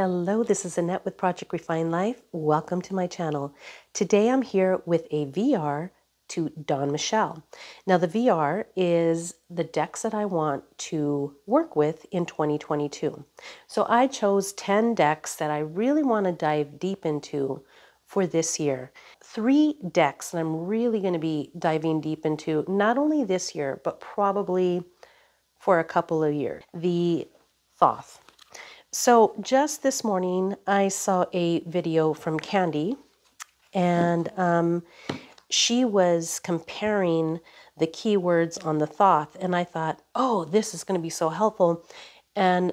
Hello, this is Annette with Project Refined Life. Welcome to my channel. Today I'm here with a VR to Dawn Michelle. Now the VR is the decks that I want to work with in 2022. So I chose 10 decks that I really want to dive deep into for this year. Three decks that I'm really going to be diving deep into, not only this year, but probably for a couple of years. The Thoth. So just this morning, I saw a video from Candy, and um, she was comparing the keywords on the Thoth, and I thought, oh, this is going to be so helpful. And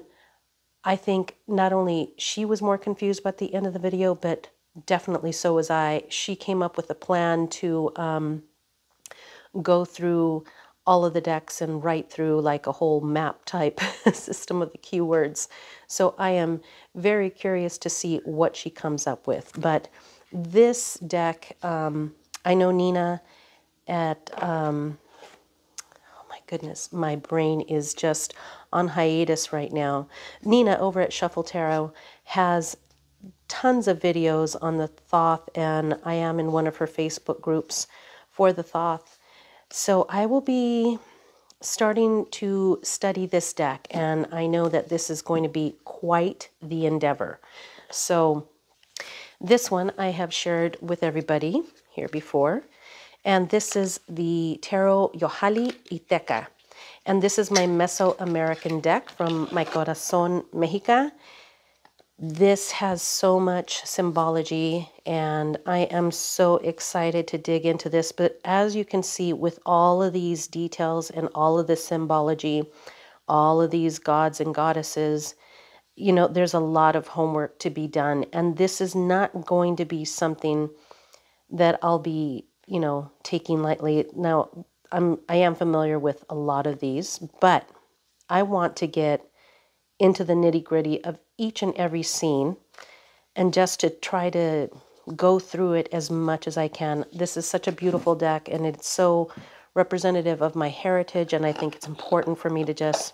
I think not only she was more confused by the end of the video, but definitely so was I. She came up with a plan to um, go through all of the decks and write through like a whole map type system of the keywords. So I am very curious to see what she comes up with. But this deck, um, I know Nina at, um, oh my goodness, my brain is just on hiatus right now. Nina over at Shuffle Tarot has tons of videos on the Thoth, and I am in one of her Facebook groups for the Thoth. So I will be starting to study this deck, and I know that this is going to be quite the endeavor. So this one I have shared with everybody here before, and this is the Tarot Yohualli Ehecatl. And this is my Mesoamerican deck from Mi Corazon Mexica. This has so much symbology, and I am so excited to dig into this. But as you can see, with all of these details and all of the symbology, all of these gods and goddesses, you know, there's a lot of homework to be done. And this is not going to be something that I'll be, you know, taking lightly. Now, I'm I am familiar with a lot of these, but I want to get into the nitty gritty of each and every scene and just to try to go through it as much as I can. This is such a beautiful deck and it's so representative of my heritage and I think it's important for me to just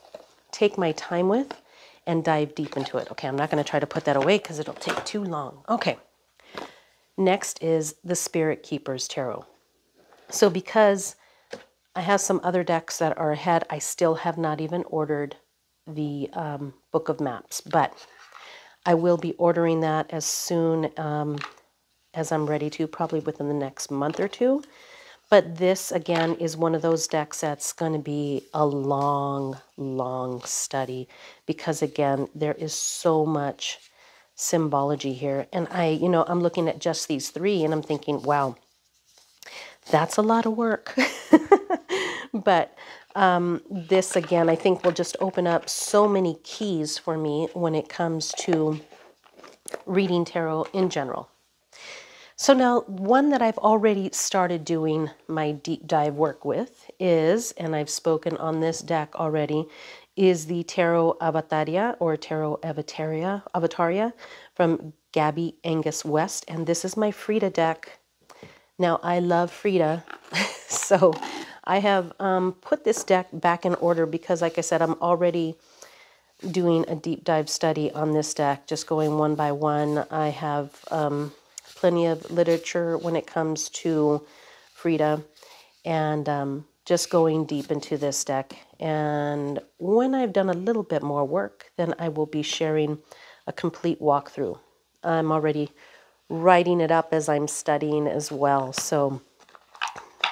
take my time with and dive deep into it. Okay, I'm not going to try to put that away because it'll take too long. Okay, next is the Spirit Keepers Tarot. So because I have some other decks that are ahead, I still have not even ordered the um, book of maps, but I will be ordering that as soon um, as I'm ready to, probably within the next month or two. But this, again, is one of those decks that's going to be a long, long study because, again, there is so much symbology here. And I, you know, I'm looking at just these three and I'm thinking, wow, that's a lot of work. but um, this again, I think will just open up so many keys for me when it comes to reading tarot in general. So now one that I've already started doing my deep dive work with is, and I've spoken on this deck already, is the Tarot Avataria or Tarot Avataria, Avataria from Gabby Angus West. And this is my Frida deck. Now I love Frida, so I have um, put this deck back in order because, like I said, I'm already doing a deep dive study on this deck, just going one by one. I have um, plenty of literature when it comes to Frida and um, just going deep into this deck. And when I've done a little bit more work, then I will be sharing a complete walkthrough. I'm already writing it up as I'm studying as well. So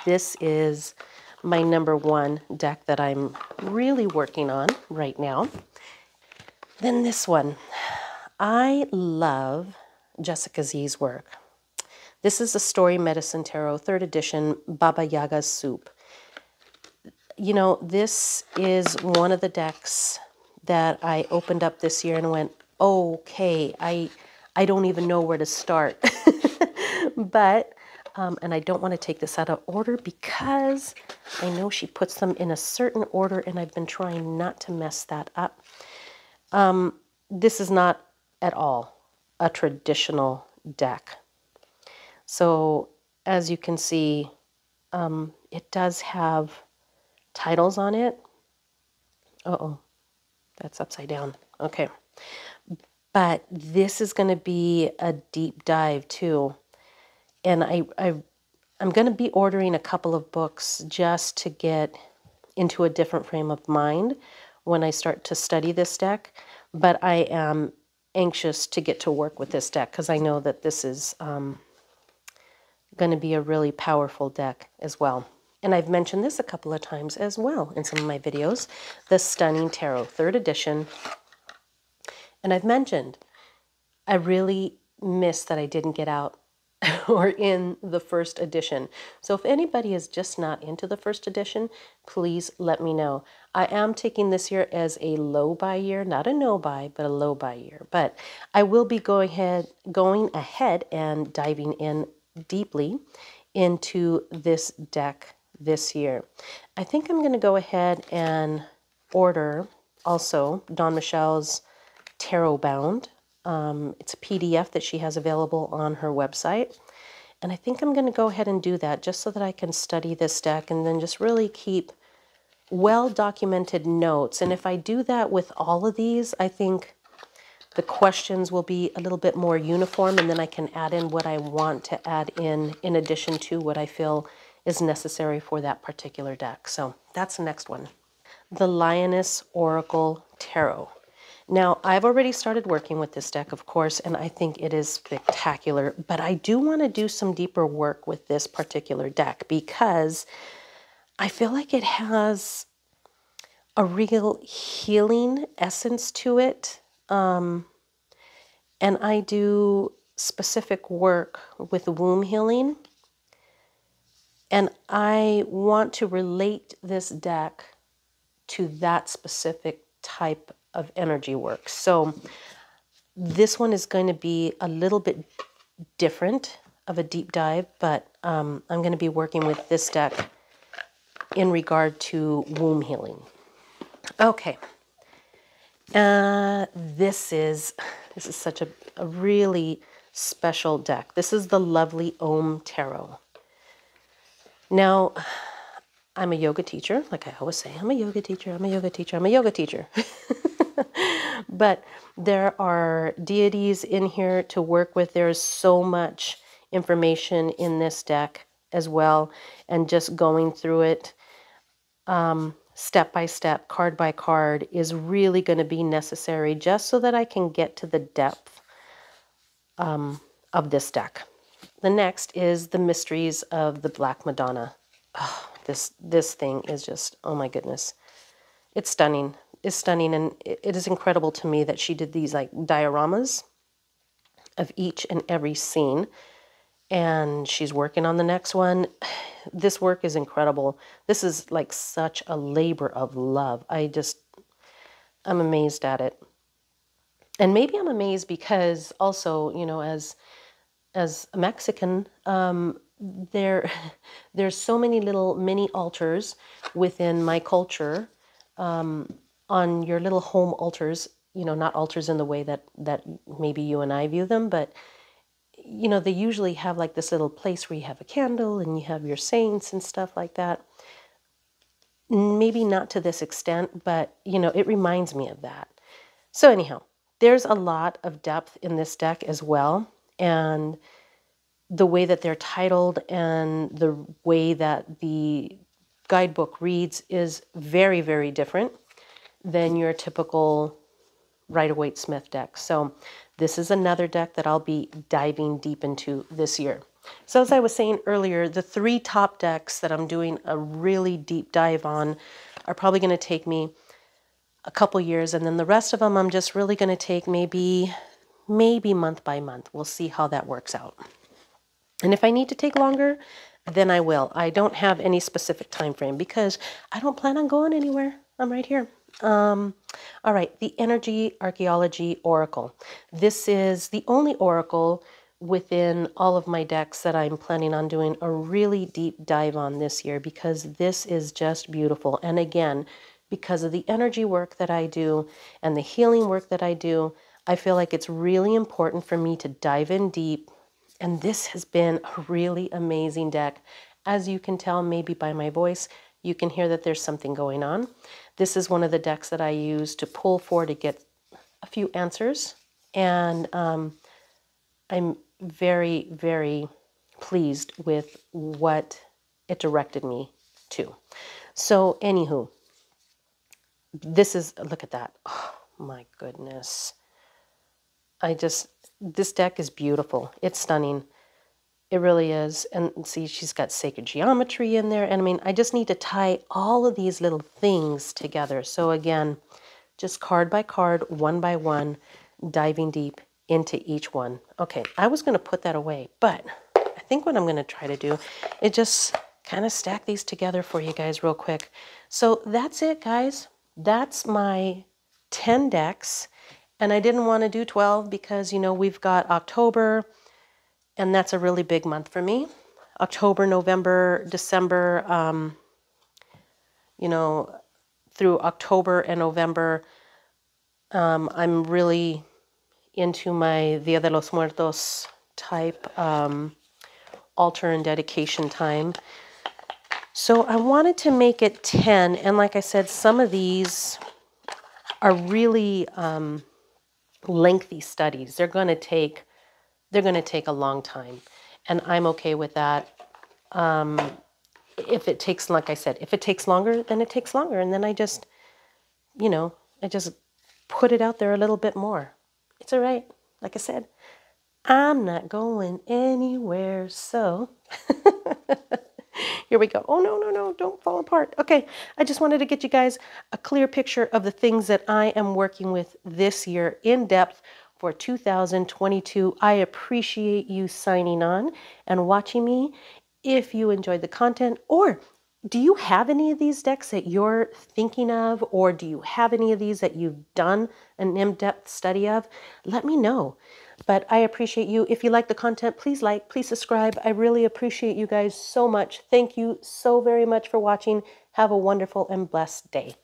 this is my number one deck that I'm really working on right now. Then this one. I love Jessica Z's work. This is the Story Medicine Tarot, third edition, Baba Yaga's Soup. You know, this is one of the decks that I opened up this year and went, okay, I, I don't even know where to start. but um, and I don't want to take this out of order because I know she puts them in a certain order and I've been trying not to mess that up. Um, this is not at all a traditional deck. So as you can see, um, it does have titles on it. Uh-oh, that's upside down. Okay. but this is going to be a deep dive too. And I, I I'm going to be ordering a couple of books just to get into a different frame of mind when I start to study this deck. But I am anxious to get to work with this deck because I know that this is um, going to be a really powerful deck as well. And I've mentioned this a couple of times as well in some of my videos, the Stunning Tarot, third edition. And I've mentioned I really miss that I didn't get out or in the first edition. So if anybody is just not into the first edition, please let me know. I am taking this year as a low buy year, not a no buy, but a low buy year. But I will be going ahead, going ahead and diving in deeply into this deck this year. I think I'm going to go ahead and order also Dawn Michelle's Tarot Bound. Um, it's a PDF that she has available on her website. And I think I'm going to go ahead and do that just so that I can study this deck and then just really keep well documented notes. And if I do that with all of these, I think the questions will be a little bit more uniform and then I can add in what I want to add in in addition to what I feel is necessary for that particular deck. So that's the next one. The Lioness Oracle Tarot. Now, I've already started working with this deck, of course, and I think it is spectacular, but I do want to do some deeper work with this particular deck because I feel like it has a real healing essence to it. Um, and I do specific work with womb healing. And I want to relate this deck to that specific type of energy work. So this one is going to be a little bit different of a deep dive, but um, I'm going to be working with this deck in regard to womb healing. Okay. Uh, this is this is such a, a really special deck. This is the lovely Om Tarot. Now, I'm a yoga teacher, like I always say, I'm a yoga teacher, I'm a yoga teacher, I'm a yoga teacher. but there are deities in here to work with. There's so much information in this deck as well. And just going through it um, step by step, card by card, is really going to be necessary just so that I can get to the depth um, of this deck. The next is the mysteries of the Black Madonna. Oh, this this thing is just oh my goodness, it's stunning is stunning and it is incredible to me that she did these like dioramas of each and every scene and she's working on the next one. This work is incredible. This is like such a labor of love. I just i'm amazed at it. And maybe i'm amazed because also you know as as a mexican um, there there's so many little mini altars within my culture um, on your little home altars, you know, not altars in the way that that maybe you and I view them, but you know, they usually have like this little place where you have a candle and you have your saints and stuff like that. Maybe not to this extent, but you know, it reminds me of that. So anyhow, there's a lot of depth in this deck as well, and the way that they're titled and the way that the guidebook reads is very, very different than your typical Rider-Waite-Smith deck. So this is another deck that I'll be diving deep into this year. So as I was saying earlier, the three top decks that I'm doing a really deep dive on are probably going to take me a couple years, and then the rest of them I'm just really going to take maybe maybe month by month. We'll see how that works out. And if I need to take longer, then I will. I don't have any specific time frame because I don't plan on going anywhere. I'm right here. Um, all right, the Energy Archaeology Oracle. This is the only oracle within all of my decks that I'm planning on doing a really deep dive on this year because this is just beautiful. And again, because of the energy work that I do and the healing work that I do, I feel like it's really important for me to dive in deep. And this has been a really amazing deck. As you can tell, maybe by my voice, you can hear that there's something going on. This is one of the decks that I use to pull for to get a few answers And um, I'm very, very pleased with what it directed me to. So, anywho, this is, look at that. Oh my goodness. I just, this deck is beautiful. It's stunning. It really is. And see, she's got sacred geometry in there. And I mean, I just need to tie all of these little things together. So again, just card by card, one by one, diving deep into each one. Okay, I was going to put that away, but I think what I'm going to try to do is just kind of stack these together for you guys real quick. So that's it, guys. That's my 10 decks. And I didn't want to do 12 because, you know, we've got October, and that's a really big month for me. October, November, December, um, you know, through October and November, um, I'm really into my Dia de los Muertos type um, altar and dedication time. So I wanted to make it 10, and like I said, some of these are really um, lengthy studies. They're going to take they're going to take a long time, and I'm okay with that. Um, if it takes, like I said, if it takes longer, then it takes longer, and then I just, you know, I just put it out there a little bit more. It's all right. Like I said, I'm not going anywhere, so. Here we go. Oh, no, no, no, don't fall apart. Okay, I just wanted to get you guys a clear picture of the things that I am working with this year in depth for 2022. I appreciate you signing on and watching me. If you enjoyed the content, or do you have any of these decks that you're thinking of, or do you have any of these that you've done an in depth study of? Let me know. But I appreciate you. If you like the content, please like, please subscribe. I really appreciate you guys so much. Thank you so very much for watching. Have a wonderful and blessed day.